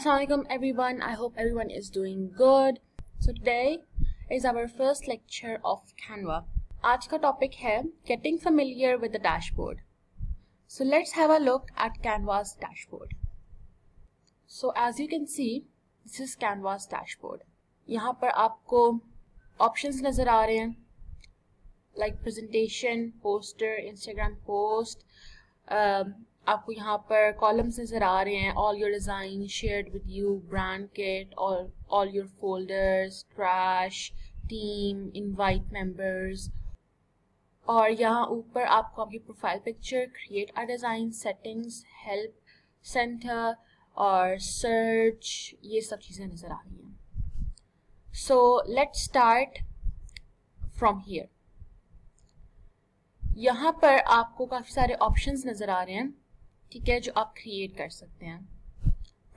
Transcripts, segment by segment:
Assalamualaikum everyone. I hope everyone is doing good. So today is our first lecture of Canva. आज का topic है getting familiar with the dashboard. So let's have a look at Canva's dashboard. So as you can see, this is Canva's dashboard. यहाँ पर आपको options नजर आ रहे हैं like presentation, poster, Instagram post, um, आपको यहाँ पर कॉलम्स नज़र आ रहे हैं all your design shared with you brand kit और all your folders trash team invite members और यहाँ ऊपर आपको आपकी profile picture create a design settings help centre और सर्च ये सब चीज़ें नज़र आ रही हैं। So let start from here यहाँ पर आपको काफ़ी सारे ऑप्शंस नज़र आ रहे हैं। ठीक है, जो आप क्रिएट कर सकते हैं।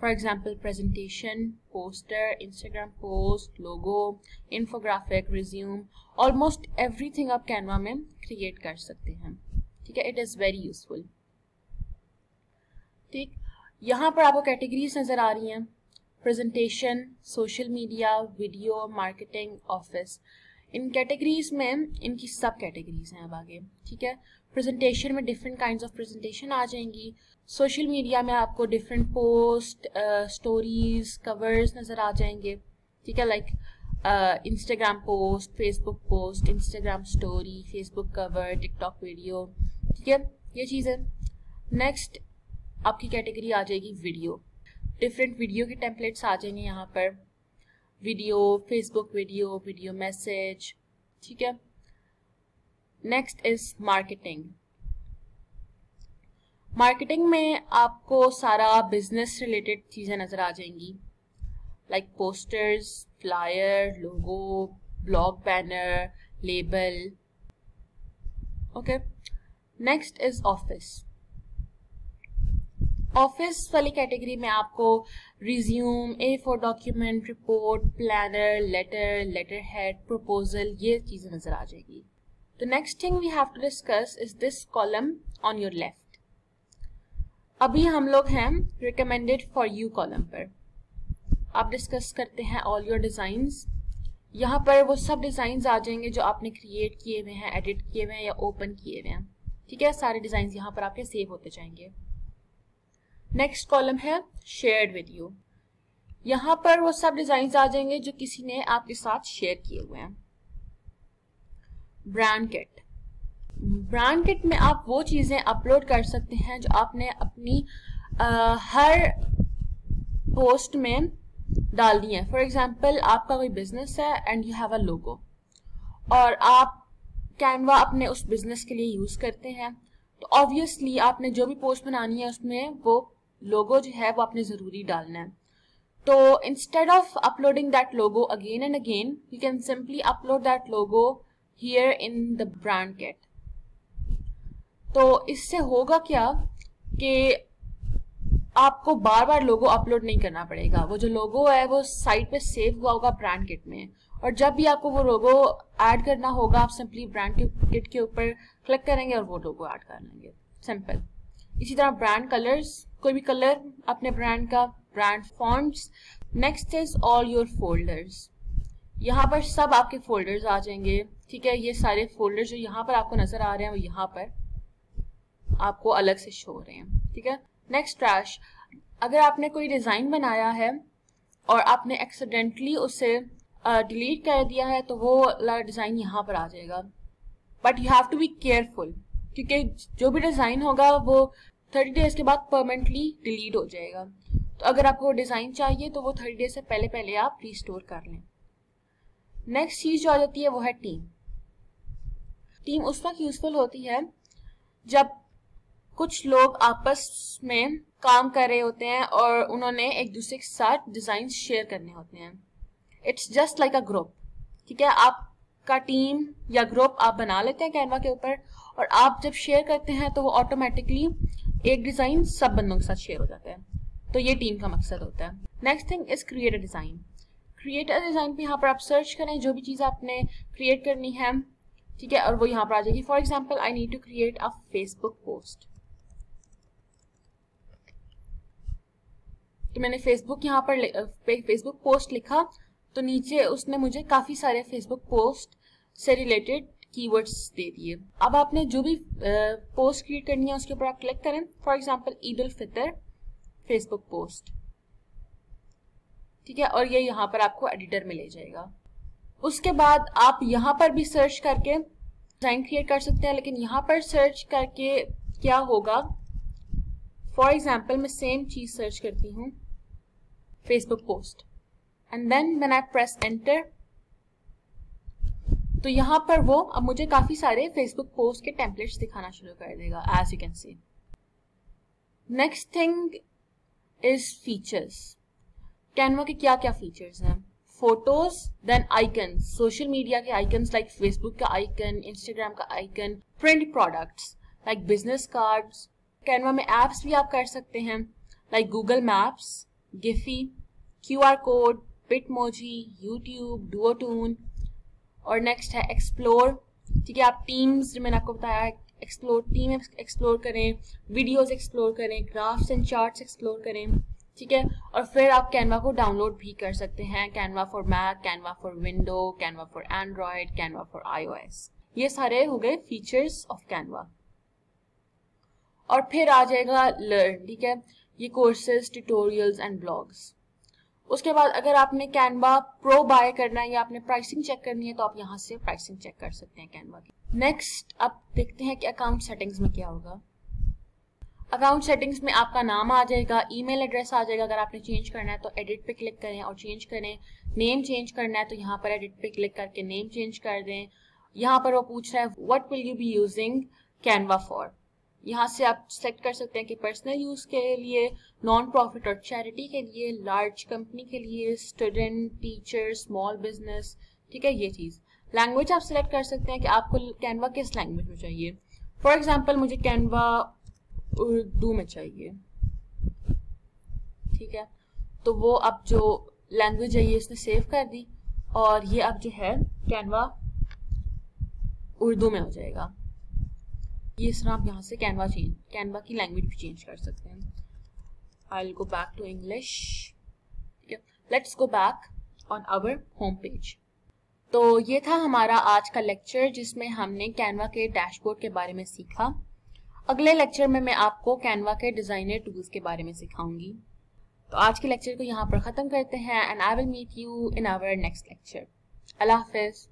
For example presentation poster Instagram post logo infographic resume almost everything आप कैनवा में क्रिएट कर सकते हैं। ठीक है इट इज़ वेरी यूजफुल ठीक, यहाँ पर आपको कैटेगरीज नज़र आ रही हैं। Presentation social media video marketing office इन कैटेगरीज में, इनकी सब कैटेगरीज हैं अब आगे। ठीक है प्रेजेंटेशन में डिफरेंट काइंड ऑफ़ प्रेजेंटेशन आ जाएँगी। सोशल मीडिया में आपको डिफरेंट पोस्ट स्टोरीज कवर्स नज़र आ जाएँगे। ठीक है? Like Instagram post Facebook post Instagram story Facebook cover TikTok video ठीक है? ये चीज़। नेक्स्ट आपकी कैटेगरी आ जाएगी वीडियो डिफरेंट वीडियो के टेम्पलेट्स आ जाएँगे यहाँ पर। Video Facebook video video message ठीक है? नेक्स्ट इज़ मार्केटिंग मार्केटिंग में आपको सारा बिज़नेस रिलेटेड चीज़ें नज़र आ जाएँगी। Like posters flyer logo blog banner label okay next is office office वाली कैटेगरी में आपको resume A four document report planner letter letterhead proposal ये चीज़ें नज़र आ जाएगी। The next thing we have to discuss is this column on your left. अभी हम लोग हैं recommended for you कॉलम पर। आप डिस्कस करते हैं ऑल योर डिज़ाइंस यहाँ पर वो सब डिज़ाइंस आ जाएँगे जो आपने क्रिएट किए हुए हैं एडिट किए हुए हैं या ओपन किए हुए हैं। ठीक है? सारे डिज़ाइन यहाँ पर आपके सेव होते जाएँगे। नेक्स्ट कॉलम है शेयर्ड विद यू यहाँ पर वो सब डिज़ाइंस आ जाएँगे जो किसी ने आपके साथ शेयर किए हुए हैं। Brand kit. ब्रांड किट में आप वो चीज़ें अपलोड कर सकते हैं जो आपने अपनी आ, हर पोस्ट में डाल दी है। फॉर एग्ज़ाम्पल आपका कोई बिज़नेस है and you have a logo और आप कैनवा अपने उस बिज़नेस के लिए यूज़ करते हैं। तो ऑब्वियसली आपने जो भी पोस्ट बनानी है उसमें वो लोगो जो है वो आपने ज़रूरी डालना है। तो instead of uploading that logo again and again you can simply upload that logo in the brand kit तो इससे होगा क्या कि आपको बार बार लोगो अपलोड नहीं करना पड़ेगा। वो जो लोगो है, वो साइट पे सेव हुआ होगा ब्रांड किट में। और जब भी आपको वो लोगो ऐड करना होगा, आप सिंपली ब्रांड किट के ऊपर क्लिक करेंगे और वो लोगो ऐड कर लेंगे। सिंपल इसी तरह ब्रांड कलर्स कोई भी कलर अपने ब्रांड का brand fonts next is all your folders यहाँ पर सब आपके फोल्डर्स आ जाएँगे, ठीक है? ये सारे फोल्डर जो यहाँ पर आपको नज़र आ रहे हैं, वो यहाँ पर आपको अलग से शो हो रहे हैं, ठीक है? नेक्स्ट ट्रैश अगर आपने कोई डिज़ाइन बनाया है और आपने एक्सीडेंटली उसे डिलीट कर दिया है तो वो डिज़ाइन यहाँ पर आ जाएगा। But you have to be careful क्योंकि जो भी डिज़ाइन होगा, वो थर्टी डेज़ के बाद परमानेंटली डिलीट हो जाएगा। तो अगर आपको डिज़ाइन चाहिए तो वो थर्टी डेज़ से पहले पहले आप रिस्टोर कर लें। नेक्स्ट चीज़ जो आ जाती है वो है टीम टीम उस वक्त यूजफुल होती है जब कुछ लोग आपस में काम कर रहे होते हैं और उन्होंने एक दूसरे के साथ डिज़ाइन शेयर करने होते हैं. It's just like a group ठीक है? आपका टीम या ग्रुप आप बना लेते हैं कैनवा के ऊपर और आप जब शेयर करते हैं तो वो ऑटोमेटिकली एक डिज़ाइन सब बंदों के साथ शेयर हो जाता है. तो ये टीम का मकसद होता है. Next thing is create a design creator design पे यहाँ पर आप सर्च करें, जो भी चीज़ आपने क्रिएट करनी है, ठीक है? और वो यहाँ पर आ जाएगी। For example I need to create a Facebook post तो मैंने फेसबुक यहाँ पर फेसबुक पोस्ट लिखा तो नीचे उसने मुझे काफ़ी सारे फेसबुक पोस्ट से रिलेटेड कीवर्ड्स दे दिए। अब आपने जो भी पोस्ट क्रिएट करनी है, उसके ऊपर आप क्लिक करें। For example Eid ul Fitr Facebook post ठीक है? और ये यहाँ पर आपको एडिटर में ले जाएगा। उसके बाद आप यहाँ पर भी सर्च करके डिज़ाइन क्रिएट कर सकते हैं, लेकिन यहाँ पर सर्च करके क्या होगा? फॉर एग्ज़ाम्पल मैं सेम चीज़ सर्च करती हूँ Facebook post and then man I press enter तो यहाँ पर वो अब मुझे काफ़ी सारे फेसबुक पोस्ट के टेम्पलेट्स दिखाना शुरू कर देगा as you can see next thing is features Canva के क्या क्या फीचर्स हैं? Photos then icon social media के आइकन लाइक फेसबुक का आइकन इंस्टाग्राम का icon print products like business cards Canva में एप्स भी आप कर सकते हैं like Google Maps Giphy Q R code Bitmoji YouTube Duotone और नेक्स्ट है एक्सप्लोर ठीक है, आप टीम्स मैंने आपको बताया एक्सप्लोर टीम एक्सप्लोर करें वीडियोस एक्सप्लोर करें ग्राफ्स एंड चार्ट्स एक्सप्लोर करें। ठीक है? और फिर आप कैनवा को डाउनलोड भी कर सकते हैं। Canva for Mac Canva for window Canva for Android Canva for iOS ये सारे हो गए फीचर्स ऑफ़ कैनवा और फिर आ जाएगा लर्न ठीक है? ये कोर्सेज ट्यूटोरियल्स एंड ब्लॉग्स उसके बाद अगर आपने कैनवा प्रो बाय करना है या आपने प्राइसिंग चेक करनी है तो आप यहाँ से प्राइसिंग चेक कर सकते हैं कैनवा की। नेक्स्ट आप देखते हैं कि अकाउंट सेटिंग्स में क्या होगा। अकाउंट सेटिंग्स में आपका नाम आ जाएगा, ईमेल एड्रेस आ जाएगा, अगर आपने चेंज करना है तो एडिट पे क्लिक करें और चेंज करें। नेम चेंज करना है तो यहाँ पर एडिट पे क्लिक करके नेम चेंज कर दें। यहाँ पर वो पूछ रहा है what will you be using Canva for यहाँ से आप सेलेक्ट कर सकते हैं कि पर्सनल यूज़ के लिए नॉन प्रॉफिट और चैरिटी के लिए लार्ज कंपनी के लिए स्टूडेंट टीचर स्मॉल बिज़नेस ठीक है, ये चीज़। लैंग्वेज आप सिलेक्ट कर सकते हैं कि आपको कैनवा किस लैंग्वेज में चाहिए। फॉर एग्ज़ाम्पल मुझे कैनवा उर्दू में चाहिए। ठीक है? तो वो अब जो लैंग्वेज है ये इसने सेव कर दी और ये अब जो है कैनवा उर्दू में हो जाएगा। ये इस तरह आप यहाँ से कैनवा चेंज कैनवा की लैंग्वेज भी चेंज कर सकते हैं। I go back to English let's go back on our home page तो ये था हमारा आज का लेक्चर जिसमें हमने कैनवा के डैशबोर्ड के बारे में सीखा। अगले लेक्चर में मैं आपको कैनवा के डिज़ाइनर टूल्स के बारे में सिखाऊँगी। तो आज के लेक्चर को यहाँ पर ख़त्म करते हैं and I will meet you in our next lecture अल्लाह हाफिज़।